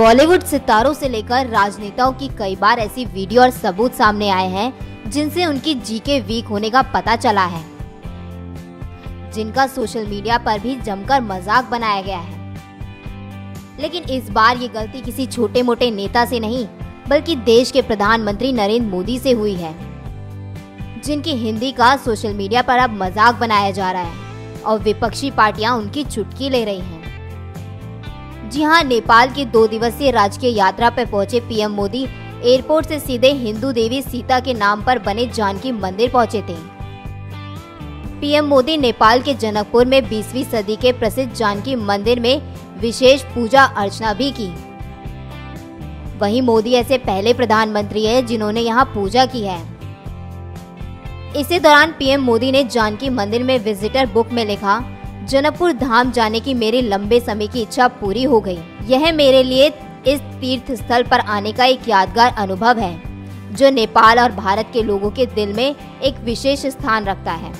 बॉलीवुड सितारों से लेकर राजनेताओं की कई बार ऐसी वीडियो और सबूत सामने आए हैं, जिनसे उनकी जीके वीक होने का पता चला है। जिनका सोशल मीडिया पर भी जमकर मज़ाक बनाया गया है। लेकिन इस बार ये गलती किसी छोटे मोटे नेता से नहीं, बल्कि देश के प्रधानमंत्री नरेंद्र मोदी से हुई है। जिनकी हिंदी का सोशल मीडिया पर अब मज़ाक बनाया जा रहा है और विपक्षी पार्टियाँ उनकी चुटकी ले रही हैं। जी हाँ, नेपाल की दो दिवसीय राजकीय यात्रा पर पहुँचे पीएम मोदी। एयरपोर्ट से सीधे हिंदू देवी सीता के नाम पर बने जानकी मंदिर पहुँचे थे। पीएम मोदी नेपाल के जनकपुर में 20वीं सदी के प्रसिद्ध जानकी मंदिर में विशेष पूजा अर्चना भी की। वहीं मोदी ऐसे पहले प्रधानमंत्री हैं जिन्होंने यहाँ पूजा की है। इसी दौरान पीएम मोदी ने जानकी मंदिर में विजिटर बुक में लिखा जनकपुर धाम जाने की मेरी लंबे समय की इच्छा पूरी हो गई। यह मेरे लिए इस तीर्थ स्थल पर आने का एक यादगार अनुभव है, जो नेपाल और भारत के लोगों के दिल में एक विशेष स्थान रखता है।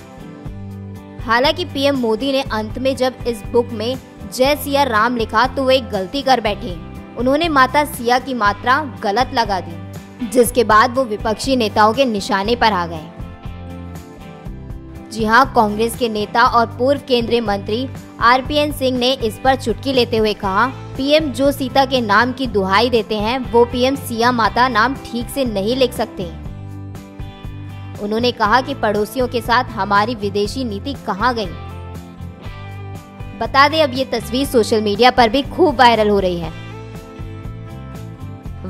हालाँकि पीएम मोदी ने अंत में जब इस बुक में जय सिया राम लिखा तो वो एक गलती कर बैठे। उन्होंने माता सिया की मात्रा गलत लगा दी, जिसके बाद वो विपक्षी नेताओं के निशाने पर आ गए। जी हाँ, कांग्रेस के नेता और पूर्व केंद्रीय मंत्री आरपीएन सिंह ने इस पर चुटकी लेते हुए कहा, पीएम जो सीता के नाम की दुहाई देते हैं, वो पीएम सिया माता नाम ठीक से नहीं लिख सकते। उन्होंने कहा कि पड़ोसियों के साथ हमारी विदेशी नीति कहाँ गई? बता दें, अब ये तस्वीर सोशल मीडिया पर भी खूब वायरल हो रही है।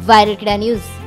Viral news.